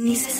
Ni sa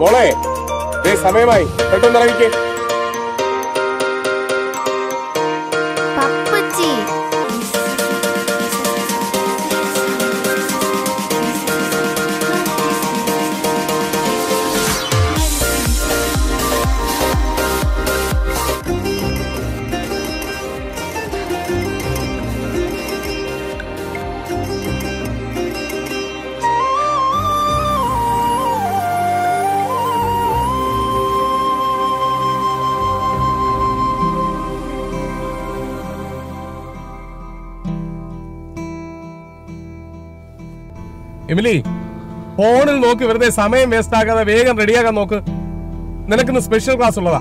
മോളെ സമയമായി. പെട്ടെന്ന് ഇറങ്ങിക്കേ. എമിലി ഫോണിൽ നോക്കി വെറുതെ സമയം വേസ്റ്റ് ആക്കാതെ വേഗം റെഡിയാകാൻ നോക്ക്. നിനക്കിന്ന് സ്പെഷ്യൽ ക്ലാസ് ഉള്ളതാ.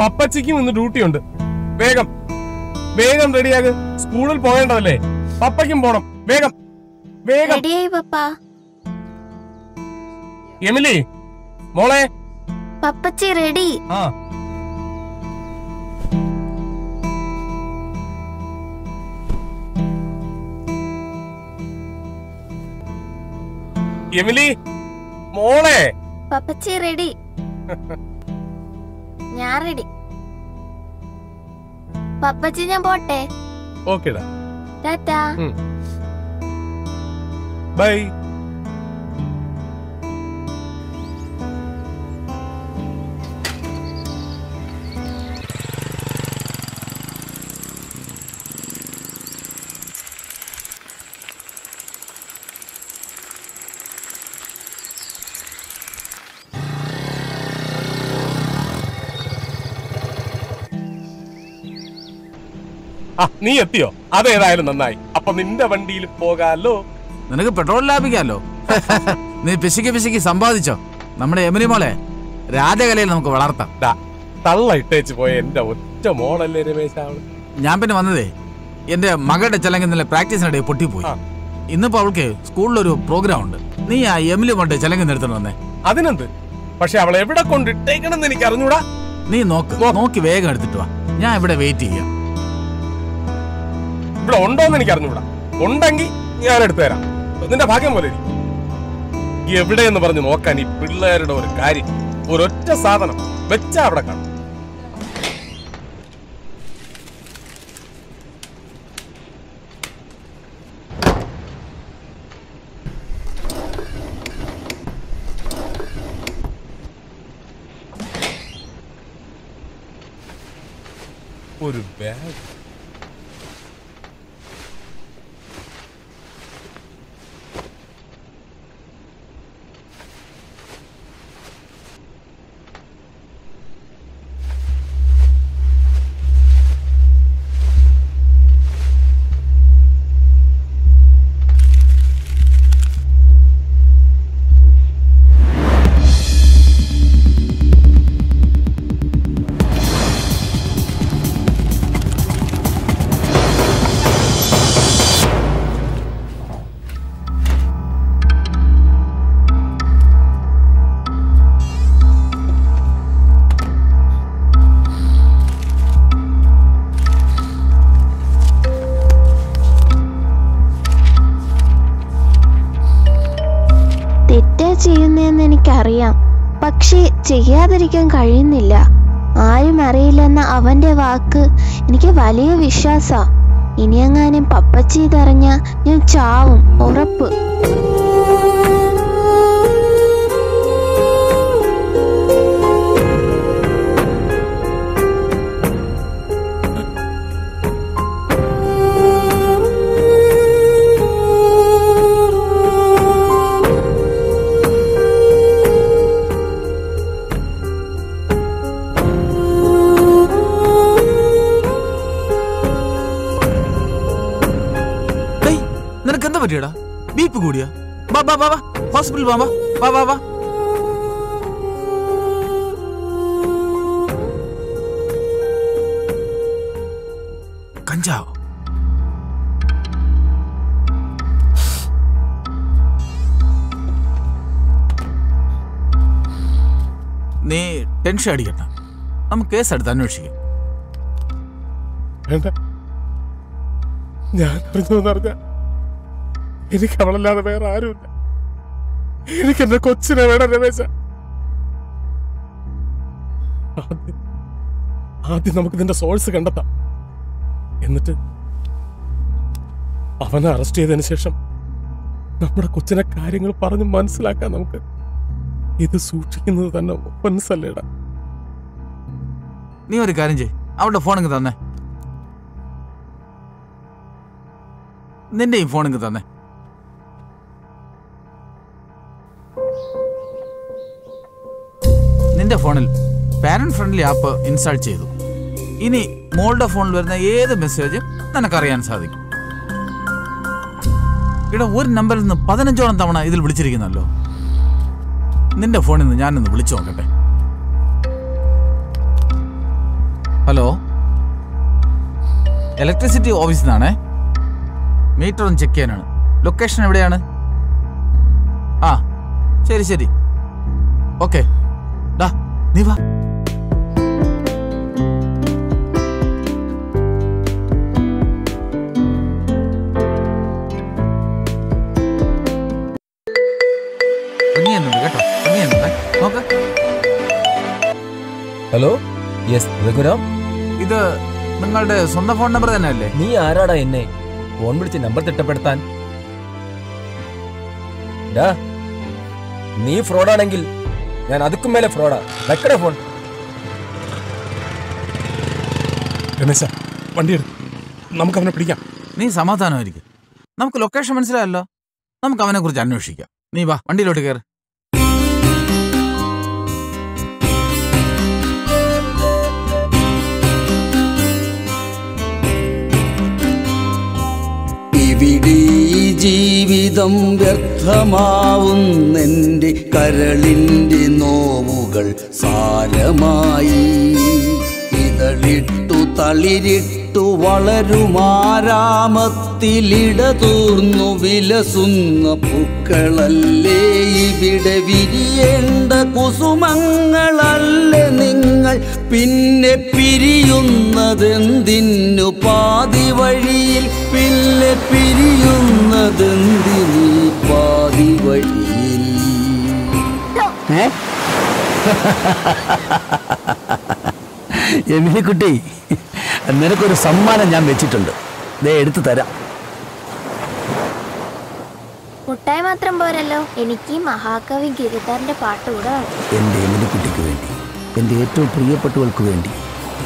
പപ്പച്ചിക്കും ഇന്ന് ഡ്യൂട്ടി ഉണ്ട്. വേഗം. വേഗം റെഡിയാക്ക് സ്കൂളിൽ പോകേണ്ടതല്ലേ? പപ്പയ്ക്കും പോണം. വേഗം. വേഗം. എമിലി മോളെ. പപ്പച്ചി റെഡി ആ. എമിലി മോളെ. പപ്പച്ചി റെഡി. ഞാൻ റെഡി. പപ്പച്ചി ഞാൻ പോട്ടെ. ഓക്കേടാ. ടാറ്റാ. ബൈ. നീ എത്തിയോ? അതേതായാലും നന്നായി. അപ്പൊ നിന്റെ വണ്ടിയിൽ പോകാലോ? നിനക്ക് പെട്രോൾ ലാഭിക്കാലോ? നീ പിശുക്കി പിശുക്കി സമ്പാദിച്ചോ? നമ്മുടെ യമുനി മോളെ രാജകലയിൽ നമുക്ക് വളർത്താം. തള്ള ഇട്ടേച്ച് പോയ എന്റെ ഒറ്റ മോളല്ലേ രമേശ് ഞാൻ പിന്നെ വന്നതേ എന്റെ മകളുടെ ചെലങ്ക് ഇന്നലെ പ്രാക്ടീസിനിടെ പൊട്ടിപ്പോയി. ഇന്നിപ്പോ അവൾക്ക് സ്കൂളിലൊരു പ്രോഗ്രാം ഉണ്ട്. നീ ആ എമിലി കൊണ്ട് ചെലങ്ക് നിർത്തണം വന്നേ. അതിനെന്ത്? പക്ഷെ അവളെ എവിടെ കൊണ്ടിട്ടേക്കണെന്ന് എനിക്ക് അറിഞ്ഞൂടാ നീ നോക്ക് നോക്കി വേഗം എടുത്തിട്ട് വാ. ഞാൻ ഇവിടെ വെയിറ്റ് ചെയ്യാം. ഇവിടെ ഉണ്ടോന്ന് എനിക്ക് അറിഞ്ഞൂടാ ഉണ്ടെങ്കിൽ ഞാൻ എടുത്തു തരാം. നിന്റെ ഭാഗ്യം പോലെ എവിടെ എന്ന് പറഞ്ഞു നോക്കാൻ ഈ പിള്ളേരുടെ ഒരു കാര്യം ഒരൊറ്റ സാധനം വെച്ചാ അവിടെ കാണും. ഒരു ബാഗ് എനിക്കറിയാം. പക്ഷേ ചെയ്യാതിരിക്കാൻ കഴിയുന്നില്ല. ആരും അറിയില്ലെന്ന അവന്റെ വാക്ക് എനിക്ക് വലിയ വിശ്വാസ. ഇനിയെങ്ങാനും പപ്പച്ചി ഇതറിഞ്ഞ ഞാൻ ചാവും ഉറപ്പ്. കൂടിയാ? ബാബാ ബാബാ ഹോസ്പിറ്റൽ ബാബാ ബാബാ ബാ വാ. വാ കഞ്ചാവ്? നീ ടെൻഷൻ അടിക്കട്ട നമുക്ക് കേസ് എടുത്ത് അന്വേഷിക്കാം ഞാൻ അറിഞ്ഞു അറിഞ്ഞ എനിക്ക് അവളല്ലാതെ വേറെ ആരുമില്ല. എനിക്ക് എന്റെ കൊച്ചിനെ വേണം രമേശ. ആദ്യം നമുക്ക് ഇതിന്റെ സോഴ്സ് കണ്ടെത്താം. എന്നിട്ട് അവനെ അറസ്റ്റ് ചെയ്തതിന് ശേഷം നമ്മുടെ കൊച്ചിനെ കാര്യങ്ങൾ പറഞ്ഞ് മനസ്സിലാക്കാം നമുക്ക്. ഇത് സൂക്ഷിക്കുന്നത് തന്നെ മനസ്സല്ലേടാ നീ ഒരു കാര്യം ചെയ് അവളുടെ ഫോൺ തന്നെ. നിന്റെ ഈ ഫോൺ തന്നെ. നിന്റെ ഫോണിൽ പാരന്റ് ഫ്രണ്ട്ലി ആപ്പ് ഇൻസ്റ്റാൾ ചെയ്തു. ഇനി മോളുടെ ഫോണിൽ വരുന്ന ഏത് മെസ്സേജും നിനക്കറിയാൻ സാധിക്കും? ഇവിടെ ഒരു നമ്പറിൽ നിന്ന് പതിനഞ്ചോളം തവണ ഇതിൽ വിളിച്ചിരിക്കുന്നല്ലോ. നിന്റെ ഫോണിൽ നിന്ന് ഞാനൊന്ന് വിളിച്ചു നോക്കട്ടെ. ഹലോ? ഇലക്ട്രിസിറ്റി ഓഫീസിൽ നിന്നാണേ? മീറ്റർ ഒന്ന് ചെക്ക് ചെയ്യാനാണ്. ലൊക്കേഷൻ എവിടെയാണ്? ആ ശരി ശരി. ഓക്കെ നീ വാ. ഹലോ? യെസ് രഘുരാം. ഇത് നിങ്ങളുടെ സ്വന്തം ഫോൺ നമ്പർ തന്നെ അല്ലേ നീ ആരാടാ എന്നെ? ഫോൺ വിളിച്ച് നമ്പർ തിട്ടപ്പെടുത്താൻ. നീ ഫ്രോഡാണെങ്കിൽ ഞാൻ അതുക്കും മേലെ ഫ്രോഡാ വെക്കട ഫോൺ രമേശ വണ്ടി നമുക്ക് അവനെ പിടിക്കാം. നീ സമാധാനമായിരിക്കും. നമുക്ക് ലൊക്കേഷൻ മനസ്സിലായല്ലോ. നമുക്ക് അവനെ കുറിച്ച് അന്വേഷിക്കാം. നീ വാ വണ്ടിയിലോട്ട് കയറി ഈ ജീവിതം വ്യർത്ഥമാവുന്നെന്റെ കരളിന്റെ നോവുകൾ സാരമായി. ഇതളിട്ടു തളിരിട്ടു വളരുമാരാമത്തിലിടതൂർന്നു വിലസുന്ന പൂക്കളല്ലേ ഇവിടെ വിരിയേണ്ട കുസുമങ്ങളല്ലേ നിങ്ങൾ പിന്നെ പിരിയുന്നതെന്തിനു പാതി വഴിയിൽ പിന്നെ പിരിയുന്നതെന്തിനീ പാതി വഴിയിൽ ഏ എമിനിക്കുട്ടി നിനക്കൊരു സമ്മാനം ഞാൻ വെച്ചിട്ടുണ്ട്. ദേ എടുത്തു തരാം. മുട്ടായി മാത്രം പോരല്ലോ. എനിക്ക് മഹാകവി ഗിരിധാറിന്റെ പാട്ട് കൂടെ എന്റെ എന്റെ എമിനിക്കുട്ടിക്ക് വേണ്ടി എന്റെ ഏറ്റവും പ്രിയപ്പെട്ടവൾക്ക് വേണ്ടി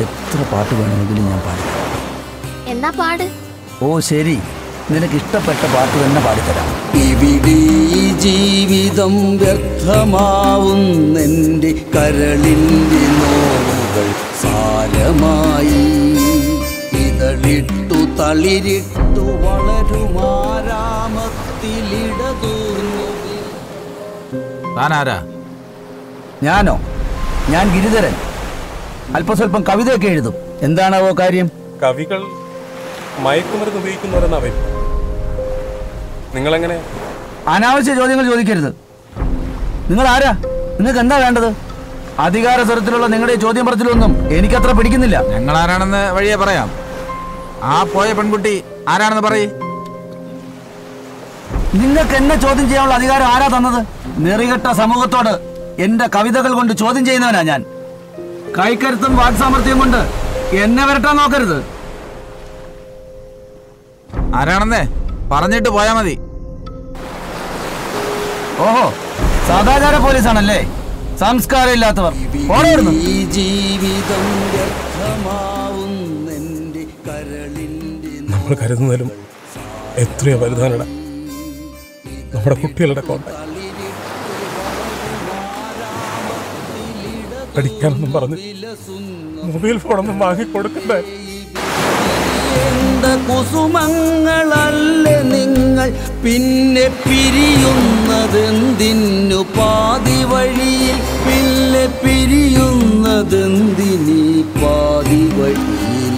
എത്ര പാട്ട് വേണമെങ്കിലും ഞാൻ പാടി. എന്നാ പാട്? ഓ ശരി. നിനക്ക് ഇഷ്ടപ്പെട്ട പാട്ട് തന്നെ പാടിത്തരാം. ഇവിടെ ജീവിതം വ്യർത്ഥമാവുന്നെന്റെ കരളിന്റെ നോവുകൾ സാരമായി. ഇതളിട്ടു തളിരിട്ടു വളരുമാരാമത്തിലിടതൂർന്നു താനാരാ? ഞാനോ? ഞാൻ ഗിരിധരൻ. അല്പസ്വല്പം കവിതയൊക്കെ എഴുതും. എന്താണാവോ കാര്യം? കവികൾ മയക്കുമരുന്ന് ഉപയോഗിക്കുന്നവരെന്നാ വരും നിങ്ങളെങ്ങനെ? അനാവശ്യ ചോദ്യങ്ങൾ ചോദിക്കരുത്. നിങ്ങൾ ആരാ നിങ്ങൾക്ക് എന്താ വേണ്ടത്? അധികാര സ്വരത്തിലുള്ള നിങ്ങളുടെ ചോദ്യം പറച്ചിലൊന്നും എനിക്കത്ര പിടിക്കുന്നില്ല. ഞങ്ങൾ ആരാണെന്ന് വഴിയെ പറയാം. ആ പോയ പെൺകുട്ടി ആരാണെന്ന് പറയ്. നിങ്ങൾക്ക് എന്നെ ചോദ്യം ചെയ്യാനുള്ള അധികാരം ആരാ തന്നത്? നെറികെട്ട സമൂഹത്തോട് എന്റെ കവിതകൾ കൊണ്ട് ചോദ്യം ചെയ്യുന്നവനാ ഞാൻ. കൈക്കരുത്തും വാക്സാമർത്ഥ്യം കൊണ്ട് എന്നെ വരട്ടാൻ നോക്കരുത്. ആരാണെന്നേ? പറഞ്ഞിട്ട് പോയാ മതി. ഓഹോ സദാചാര പോലീസാണല്ലേ? സംസ്കാരം ഇല്ലാത്തവർ ഈ ജീവിതം നമ്മൾ കരുതുന്നതിലും എത്രയോ വലുതാനട നമ്മുടെ കുട്ടികളുടെ കോട്ട. പഠിക്കാനൊന്നും പറഞ്ഞ് മൊബൈൽ ഫോണൊന്നും വാങ്ങിക്കൊടുക്കണ്ടേ. കുസുമങ്ങളാ പിന്നെ പിരിയുന്നതെന്തിനു പാതി വഴിയിൽ? പിന്നെ പിരിയുന്നതെന്തിനീ പാതി വഴിയിൽ?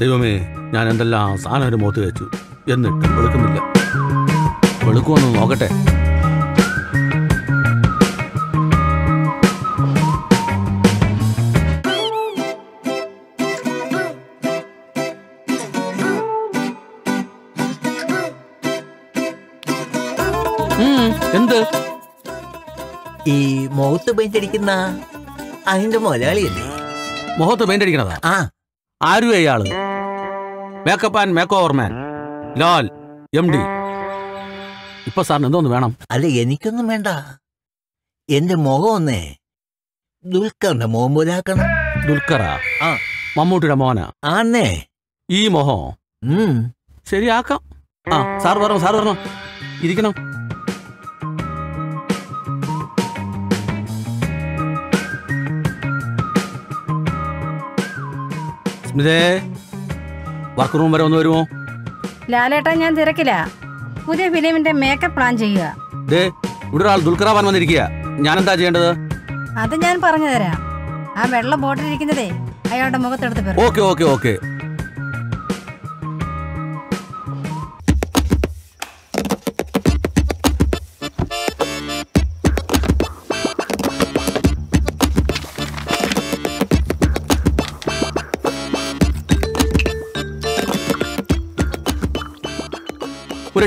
ദൈവമേ ഞാൻ എന്തെല്ലാം സാധനം ഒരു മുഖത്ത് വെച്ചു. എന്നിട്ടും വെളുക്കുന്നില്ല. വെളുക്കുമെന്ന് നോക്കട്ടെ. എന്ത്? ഈ മുഖത്ത് പെയിന്റ് അടിക്കുന്ന അതിന്റെ മുതലാളിയല്ലേ? മുഖത്ത് പെയിന്റ് അടിക്കണതാ ആ. ആരും അയാൾ makeup and makeover man Lal M D ഇപ്പൊ സാറിന് എന്തോന്ന് വേണം. അല്ല എനിക്കൊന്നും വേണ്ട. എന്റെ മുഖം ഒന്നേ ദുൽഖറിന്റെ മുഖം പോലാക്കണം ദുൽഖറാ? ആ. മമ്മൂട്ടിയുടെ മോന? ആന്നേ. ഈ മോഹം? ഉം. ശരിയാക്കാം. ആ സാർ പറഞ്ഞു സാർ പറഞ്ഞു ഇരിക്കണം. സ്മിതേ വർക്ക് റൂം വരെ ഒന്ന് വരുമോ? ലാലേട്ടാ ഞാൻ തിരക്കില്ല പുതിയ ഫിലിമിന്റെ മേക്കപ്പ് പ്ലാൻ ചെയ്യുക. ദേ ഇവിടെ ഒരാൾ ദുൽഖറാവാൻ വന്നിരിക്കുക ഞാൻ എന്താ ചെയ്യേണ്ടത്? അത് ഞാൻ പറഞ്ഞു തരാം ആ വെള്ള ബോട്ടിലിരിക്കുന്നതേ അയാളുടെ മുഖത്തെടുത്ത് ഓക്കെ ഓക്കെ ഓക്കെ.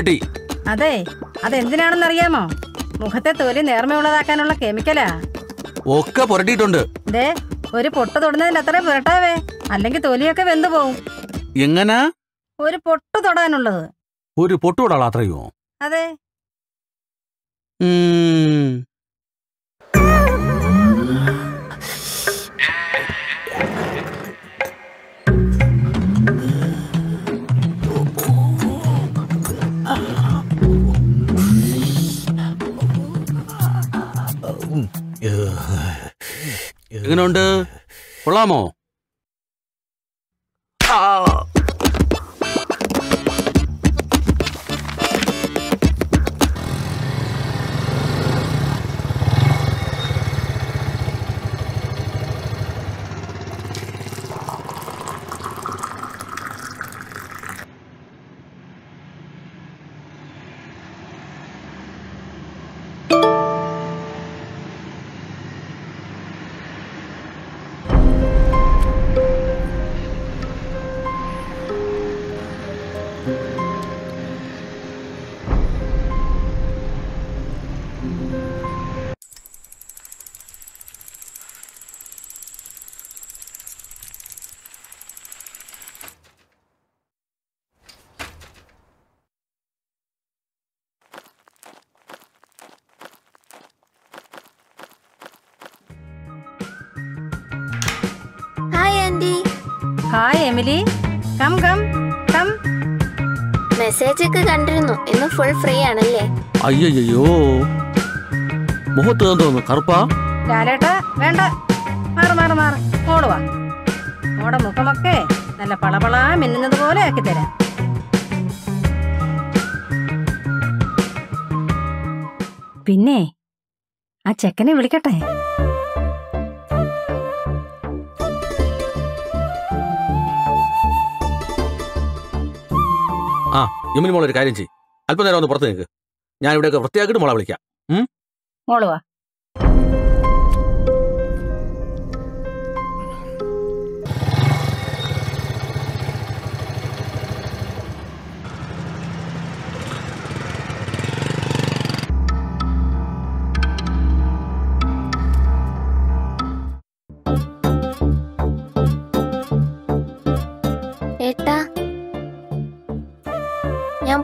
പുരട്ടി അതെ അതെന്തിനാണെന്ന് അറിയാമോ മുഖത്തെ തൊലി നേർമയുള്ളതാക്കാനുള്ള കെമിക്കലാ. ഒക്കെ പുരട്ടിയിട്ടുണ്ട്. ദേ ഒരു പൊട്ട തൊടുന്നതിന് അത്ര പുരട്ടാവേ. അല്ലെങ്കിൽ തൊലിയൊക്കെ വെന്തു പോവും. എങ്ങനെ? ഒരു പൊട്ട് തൊടാനുള്ളത്. ഒരു പൊട്ട് തൊടാ അത്രയോ? അതെ. ഉം. എങ്ങനെയുണ്ട്? കൊള്ളാമോ? Hi hi Emily come come come message ഒക്കെ കണ്ടിരുന്നു. ഇന്ന് ഫുൾ ഫ്രീ ആണല്ലേ? അയ്യയ്യോ മുഖത്ത് തോന്നുന്നു കറുപ്പാ? ലാലേട്ടാ വേണ്ട. മാറ് മാറ് മാറ്. മോൾ വാ. മോടെ മുഖമൊക്കെ നല്ല പളപളാ മിന്നുന്നത് പോലെ ആക്കി തരാം. പിന്നെ ആ ചെക്കനെ വിളിക്കട്ടെ? ആ യുമിനി മോളൊരു കാര്യം ചെയ്യും. അല്പനേരം ഒന്ന് പുറത്ത് നിൽക്ക്. ഞാൻ ഇവിടെയൊക്കെ വൃത്തിയാക്കിയിട്ട് മോളെ വിളിക്കാം. ഉം?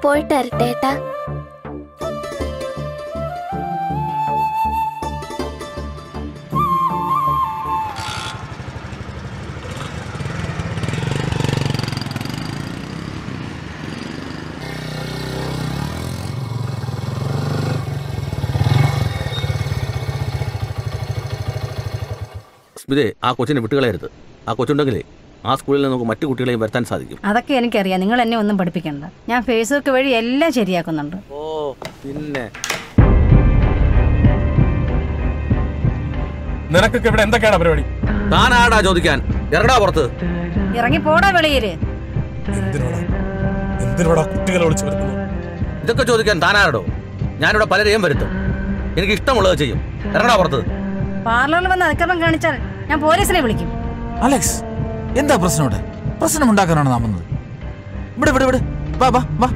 പോയിട്ട് വരട്ടെ ഏട്ടാ സ്മിതേ ആ കൊച്ചിനെ വിട്ടുകളയരുത്. ആ കൊച്ചുണ്ടെങ്കിലേ ആ സ്കൂളിൽ നമുക്ക് മറ്റു കുട്ടികളെയും വരുത്താൻ സാധിക്കും. അതൊക്കെ എനിക്കറിയാം. നിങ്ങൾ എന്നെ ഒന്നും പഠിപ്പിക്കണ്ട. ഞാൻ ഫേസ്ബുക്ക് വഴി എല്ലാം ശരിയാക്കുന്നുണ്ട്. ഓ പിന്നെ. നിനക്കൊക്കെ ഇവിടെ എന്തൊക്കെയാണ് പരിപാടി? താനാടാ ചോദിക്കാൻ. ഇറങ്ങടാ പുറത്ത്. ഇറങ്ങി പോടാ വെളിയിൽ. എന്തിനോടാ? എന്തിനോടാ കുട്ടികളെ വിളിച്ചു വരുത്തുന്നു ഇതൊക്കെ ചോദിക്കാൻ താനാരടോ? ഞാനിവിടെ പലരെയും വരുത്തും. എനിക്ക് ഇഷ്ടമുള്ളത് ചെയ്യും. ഇറങ്ങടാ പുറത്ത്. പാർലറിൽ വന്ന് അതിക്രമം കാണിച്ചാൽ ഞാൻ പോലീസിനെ വിളിക്കും. അലക്സ് എന്താ പ്രശ്നം ഇവിടെ പ്രശ്നം ഉണ്ടാക്കാനാണ് നാം വന്നത്. ഇവിടെ ഇവിടെ ഇവിടെ. വാ വാ വാ.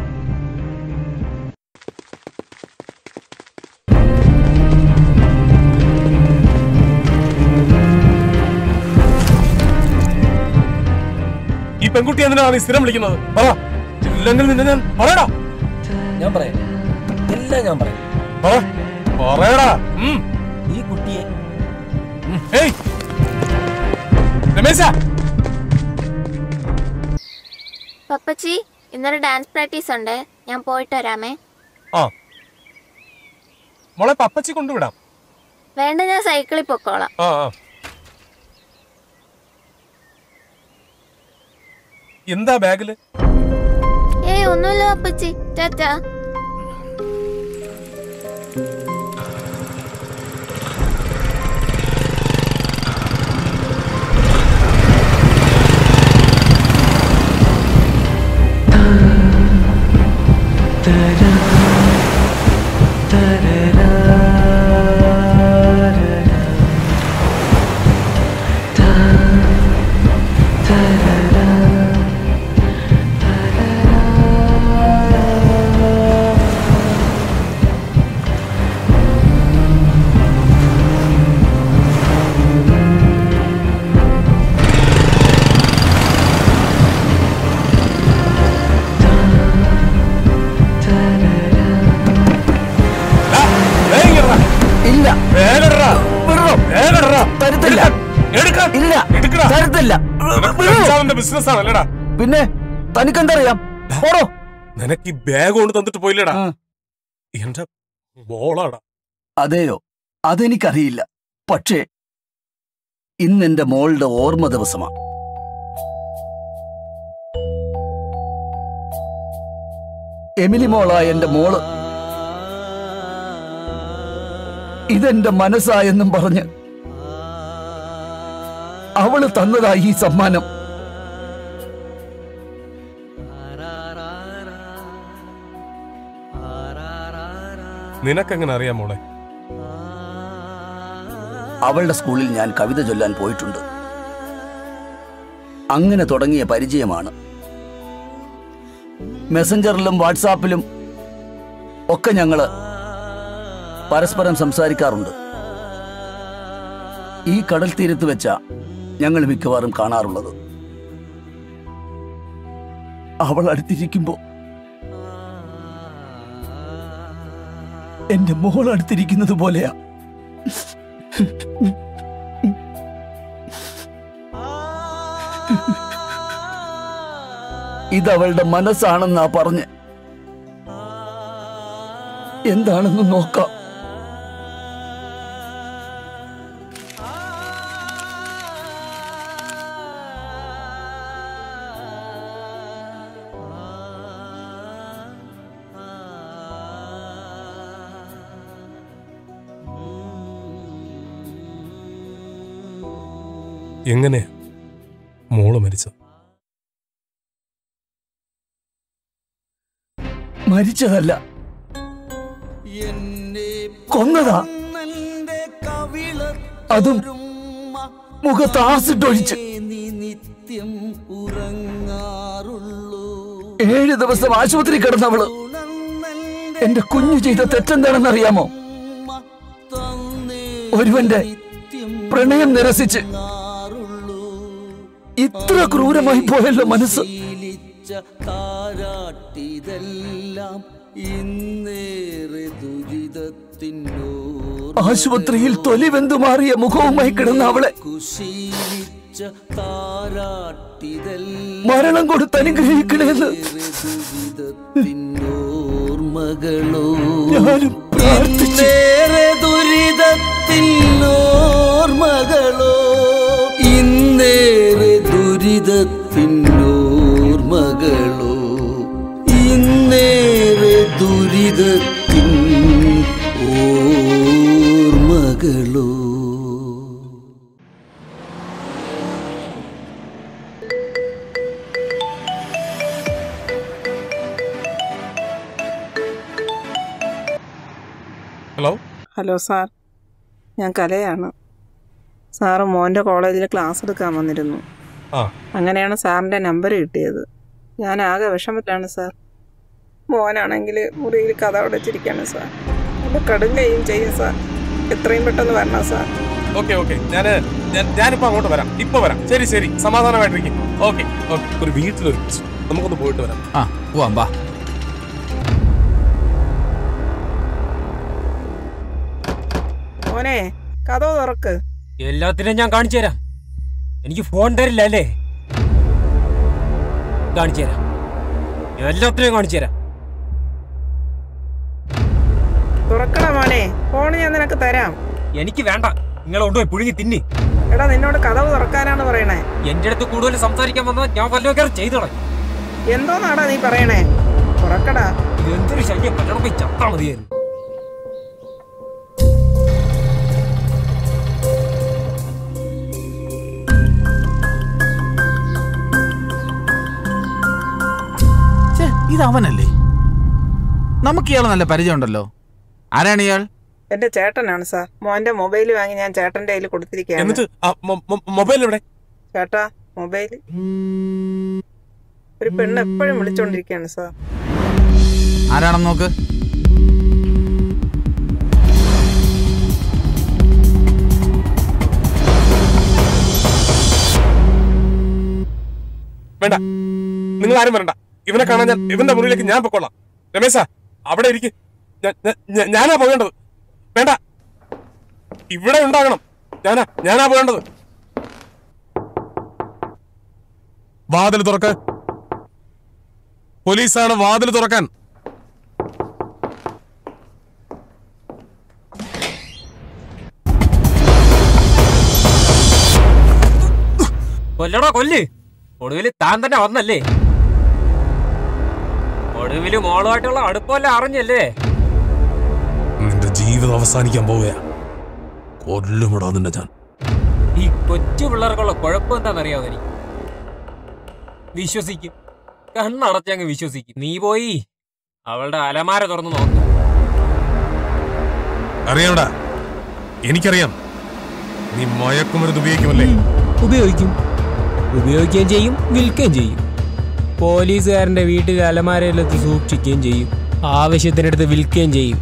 ഈ പെൺകുട്ടി എന്തിനാണ് നീ സ്ഥിരം വിളിക്കുന്നത്? പറ. ഇല്ലെങ്കിൽ നിന്നെ ഞാൻ പറയടാ. ഞാൻ പറയാം. എല്ലാം ഞാൻ പറയാം. പറ. പറയടാ. ഈ കുട്ടിയെ. രമേശ. പപ്പച്ചി ഇന്നൊരു ഡാൻസ് പ്രാക്ടീസ് ഉണ്ട്. ഞാൻ പോയിട്ട് വരാമേ. ആ. മോളെ പപ്പച്ചി കൊണ്ടുവിടാം. വേണ്ട ഞാൻ സൈക്കിളിൽ പൊക്കോളാം. ആ ആ. എന്താ ബാഗിൽ ഏയ് ഒന്നുമില്ല പപ്പച്ചി. ടാറ്റാ. ദാ, കഞ്ചാവിന്റെ ബിസിനസ് ആണല്ലേടാ. പിന്നെ തനിക്കെന്തറിയാം? പോടോ. നിനക്ക് ഈ ബാഗ് കൊണ്ട് തന്നിട്ട് പോയില്ലേടാ. എന്റെ മോളാടാ. അതെയോ? അതെനിക്കറിയില്ല. പക്ഷേ ഇന്ന് എന്റെ മോളുടെ ഓർമ്മ ദിവസമാ. എമിലി മോളായ എന്റെ മോൾ. ഇതെന്റെ മനസ്സായെന്നും പറഞ്ഞ് അവൾ തന്നതായി ഈ സമ്മാനം. നിനക്കെങ്ങനെ അറിയാം മോളെ? അവളുടെ സ്കൂളിൽ ഞാൻ കവിത ചൊല്ലാൻ പോയിട്ടുണ്ട്. അങ്ങനെ തുടങ്ങിയ പരിചയമാണ്. മെസ്സഞ്ചറിലും വാട്സാപ്പിലും ഒക്കെ ഞങ്ങൾ പരസ്പരം സംസാരിക്കാറുണ്ട്. ഈ കടൽ തീരത്ത് വെച്ച ഞങ്ങൾ മിക്കവാറും കാണാറുള്ളത്. അവൾ അടുത്തിരിക്കുമ്പോ എന്റെ മോൾ അടുത്തിരിക്കുന്നത് പോലെയാ. ഇതവളുടെ മനസ്സാണെന്നാ പറഞ്ഞ്. എന്താണെന്ന് നോക്കാം. മരിച്ചതല്ല. കൊന്നതാ. അതും മുഖത്ത് ആസിട്ടൊഴിച്ച് നിത്യം ഉറങ്ങാറുള്ളൂ ഏഴ് ദിവസം ആശുപത്രി കിടന്നവൾ. എന്റെ കുഞ്ഞു ചെയ്ത തെറ്റെന്താണെന്ന് അറിയാമോ ഒരുവന്റെ പ്രണയം നിരസിച്ച് ഇത്ര ക്രൂരമായി പോയല്ലോ മനസ്സ്. ശീലിച്ച താരാട്ടിതെല്ലാം ഇന്നേറെ ദുരിതത്തിനോ ആശുപത്രിയിൽ തൊലി വെന്തു മാറിയ മുഖവുമായി കിടന്ന അവളെ കുശീലിച്ച താരാട്ടിതെല്ലാം മരണം കൊടുത്ത് അനുഗ്രഹിക്കണേന്ന് ദുരിതത്തിനോർമകളോ ഞാനും പ്രാർത്ഥിച്ചു. ഇന്നേറെ ദുരിതത്തിനോർമകളോ ഇന്നേറെ ദുരിതത്തിനോർമകളോ ഇന്നേറെ ദുരിതത്തിൻ ഓർമകളോ ഹലോ? ഹലോ സാർ ഞാൻ കലയാണ്. സാറ് മോന്റെ കോളേജിൽ ക്ലാസ് എടുക്കാൻ വന്നിരുന്നു. ആ. അങ്ങനെയാണ് സാറിന്റെ നമ്പർ കിട്ടിയത്. ഞാൻ ആകെ വിഷമത്തിലാണ് സാർ. മോനാണെങ്കിൽ മുറിയിൽ കഥ അടച്ചിരിക്കുകയാണ് സാർ. ഒന്ന് കടുങ്ങയും ചെയ്യും സാർ. എത്രയും പെട്ടെന്ന് വരണം സാർ. Okay okay. ഞാൻ ഞാനിപ്പോ അങ്ങോട്ട് വരാം. ഇപ്പൊ വരാം. ശരി ശരി. സമാധാനമായിട്ടിരിക്കും. Okay okay. ഒരു വീട്ടിലൊരു നമുക്കൊന്ന് പോയിട്ട് വരാം. ആ പോവാം വാ. മോനെ കഥ തുറക്ക്. എല്ലാത്തിനും ഞാൻ കാണിച്ചു തരാം. എനിക്ക് ഫോൺ തരില്ല അല്ലേ? കാണിച്ചു തരാം. എല്ലാത്തിനെയും കാണിച്ചു തരാം. തുറക്കണ മോനെ. ഫോൺ ഞാൻ നിനക്ക് തരാം. എനിക്ക് വേണ്ട. നിങ്ങൾ കൊണ്ടുപോയി പുഴുങ്ങി തിന്നി. എടാ നിന്നോട് കഥവ് തുറക്കാനാണ് പറയണേ. എന്റെ അടുത്ത് കൂടുതൽ സംസാരിക്കാൻ വന്നാൽ ഞാൻ വല്ലതൊക്കെ ചെയ്തോളാം എന്തോന്നാടാ നീ പറയണേ? തുറക്കടാ. എന്തൊരു ശല്യം. പറ്റണം പോയി ചത്താ മതിയായിരുന്നു. ഇത് അവനല്ലേ നമുക്ക് ഇയാൾ നല്ല പരിചയമുണ്ടല്ലോ. ആരാണ് ഇയാൾ? എന്റെ ചേട്ടനാണ് സാർ. മോന്റെ മൊബൈൽ വാങ്ങി ഞാൻ ചേട്ടന്റെ കയ്യിൽ കൊടുത്തിരിക്കുകയാണ്. മൊബൈൽ എവിടെ? ചേട്ടാ മൊബൈൽ ഒരു പെണ്ണ് എപ്പോഴും വിളിച്ചോണ്ടിരിക്കുകയാണ് സാർ. ആരാണെന്ന് നോക്ക്. വേണ്ട. നിങ്ങൾ ആരും വരണ്ട. ഇവനെ കാണാൻ ഞാൻ ഇവന്റെ മുറിയിലേക്ക് ഞാൻ പൊക്കോളാം. രമേശ അവിടെ ഇരിക്ക്. ഞാനാ പോകേണ്ടത്. വേണ്ട. ഇവിടെ ഉണ്ടാകണം. ഞാനാ ഞാനാ പോകേണ്ടത്. വാതിൽ തുറക്ക്. പോലീസാണ് വാതിൽ തുറക്കാൻ. കൊല്ലടോ കൊല്ല്. ഒടുവിൽ താൻ തന്നെ വന്നല്ലേ? ഒടുവിൽ മോളുമായിട്ടുള്ള അടുപ്പമല്ല അറിഞ്ഞല്ലേ? നിന്റെ ജീവിതം അവസാനിക്കാൻ പോവുകയാ. കൊല്ലുമിടാ നിന്നെ ഞാൻ. ഈ കൊച്ചു പിള്ളേർക്കുള്ള കുഴപ്പം എന്താണെന്നറിയാമോ എനിക്ക്? വിശ്വസിക്കും. കണ്ണടച്ചങ്ങ് വിശ്വസിക്കും. നീ പോയി. അവളുടെ അലമാര തുറന്ന് നോക്കും. അറിയാമടാ എനിക്കറിയാം. നീ മയക്കുമരുന്ന് ഉപയോഗിക്കുമല്ലേ? ഉപയോഗിക്കും. ഉപയോഗിക്കുകയും ചെയ്യും വിൽക്കുകയും ചെയ്യും. പോലീസുകാരന്റെ വീട്ടിൽ അലമാരയിലെത്തി സൂക്ഷിക്കുകയും ചെയ്യും. ആവശ്യത്തിനടുത്ത് വിൽക്കുകയും ചെയ്യും.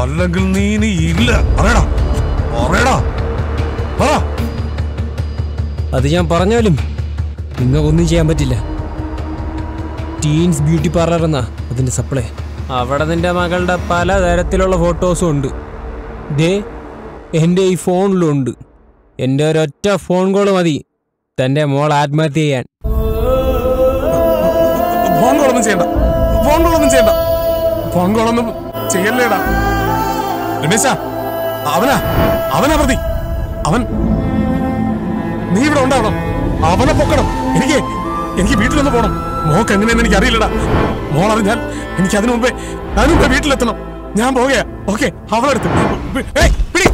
അല്ലെങ്കിൽ നീ ഇനി ഇല്ല. പറയടാ പറയടാ പറ. അത് ഞാൻ പറഞ്ഞാലും നിങ്ങൾക്കൊന്നും ചെയ്യാൻ പറ്റില്ല. ടീൻസ് ബ്യൂട്ടി പാർലർ എന്നാ അതിന്റെ സപ്ലൈ അവിടെ നിന്റെ മകളുടെ പല തരത്തിലുള്ള ഫോട്ടോസും ഉണ്ട്. ദേ എന്റെ ഈ ഫോണിലും ഉണ്ട് എന്റെ ഒരൊറ്റ ഫോൺ കോൾ മതി. തന്റെ മോൾ ആത്മഹത്യ ചെയ്യാൻ. ഫോൺ കോളൊന്നും ചെയ്യണ്ട. ഫോൺ കോളൊന്നും ചെയ്യണ്ട. ഫോൺ കോളൊന്നും ചെയ്യല്ലേടാ. രമേശ അവനാ അവനാ പ്രതി. അവൻ നീ ഇവിടെ ഉണ്ടാവണം. അവനെ പൊക്കണം. എനിക്ക് എനിക്ക് വീട്ടിലൊന്ന് പോകണം മോക്ക് എങ്ങനെയെന്ന് എനിക്ക് അറിയില്ലടാ മോൾ അറിഞ്ഞാൽ എനിക്ക് അതിനു മുമ്പേ അതിനു മുമ്പേ വീട്ടിലെത്തണം. ഞാൻ പോവുകയാ. ഓക്കെ അവളെടുത്ത് പിടി,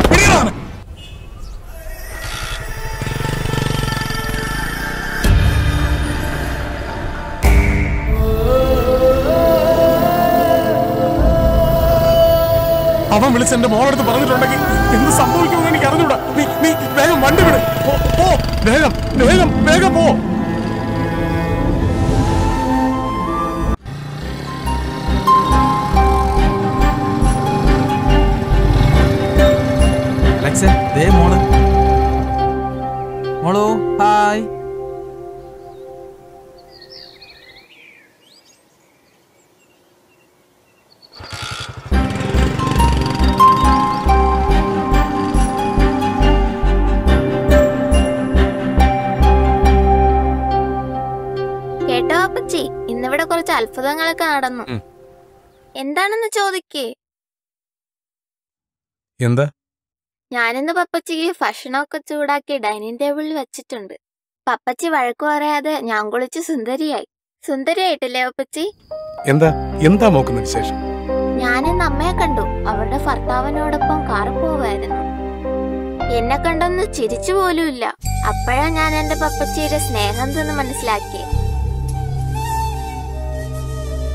അവൻ വിളിച്ച് എന്റെ മോളടുത്ത് പറഞ്ഞിട്ടുണ്ടെങ്കിൽ എന്ത് സംഭവിക്കുമെന്ന് എനിക്ക് അറിഞ്ഞൂടാ. നീ നീ വേഗം വണ്ടി വിട്. പോ, വേഗം വേഗം വേഗം പോ. മോൾ. മോളോ ഹായ്. അത്ഭുതങ്ങളൊക്കെ നടന്നു. എന്താണെന്ന് ചോദിക്കേ. എന്താ? ഞാനിന്ന് പപ്പച്ചിക്ക് ഭക്ഷണമൊക്കെ ചൂടാക്കി ഡൈനിങ് ടേബിളിൽ വെച്ചിട്ടുണ്ട്. പപ്പച്ചി വഴക്കു പറയാതെ ഞാൻ കുളിച്ച് സുന്ദരിയായി. സുന്ദരിയായിട്ടില്ലേ പപ്പച്ചി? എന്താ? എന്താ നോക്കുന്ന വിശേഷം? ഞാനിന്ന് അമ്മയെ കണ്ടു. അവരുടെ ഭർത്താവിനോടൊപ്പം കാറ് പോവായിരുന്നു. എന്നെ കണ്ടൊന്ന് ചിരിച്ചു പോലുമില്ല. അപ്പോഴാ ഞാൻ എന്റെ പപ്പച്ചിയുടെ സ്നേഹം തന്നെ മനസ്സിലാക്കി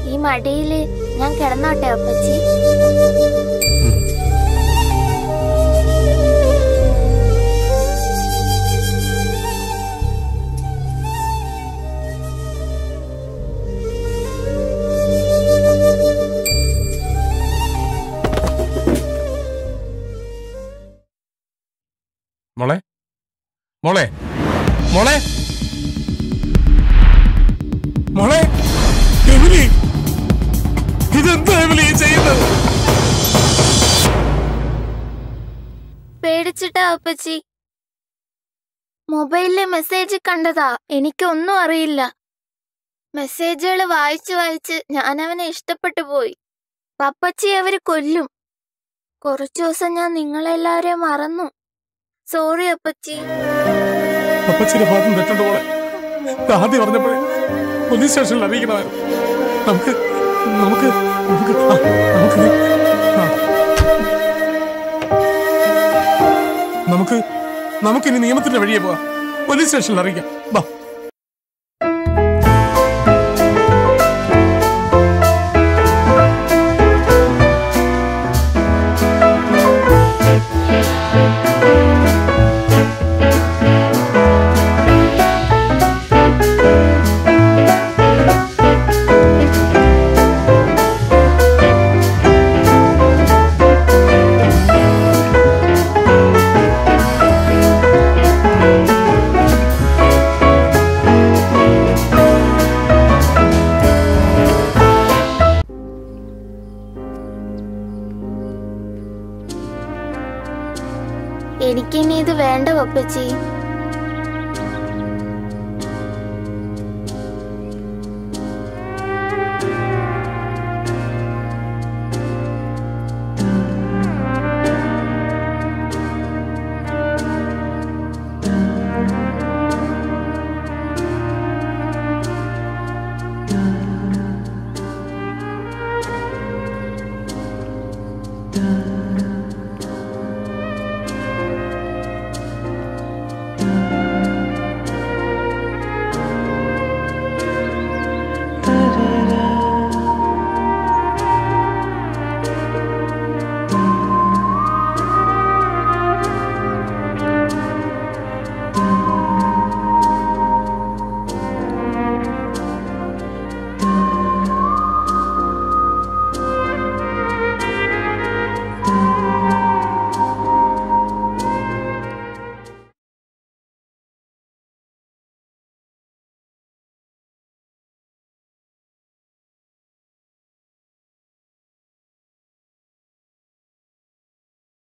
ഈ മടിയിൽ ഞാൻ കിടന്നോട്ടെ പപ്പച്ചി മോളെ മോളെ? മോളെ? മോളെ? പേടിച്ചിട്ടാ അപ്പച്ചി? മൊബൈലിലെ മെസ്സേജ് കണ്ടതാ. എനിക്കൊന്നും അറിയില്ല. മെസ്സേജുകൾ വായിച്ചു വായിച്ച് ഞാൻ അവനെ ഇഷ്ടപ്പെട്ടു പോയി. പപ്പച്ചി അവർ കൊല്ലും. കുറച്ചു ദിവസം ഞാൻ നിങ്ങളെല്ലാവരെയും മറന്നു. സോറി അപ്പച്ചി. പോലീസ് സ്റ്റേഷനിൽ അറിയിക്കണമായിരുന്നു. നമുക്ക് നമുക്ക് നമുക്ക്. നമുക്ക് നമുക്കിനി നിയമത്തിന്റെ വഴിയെ പോവാം. പോലീസ് സ്റ്റേഷനിൽ അറിയിക്കാം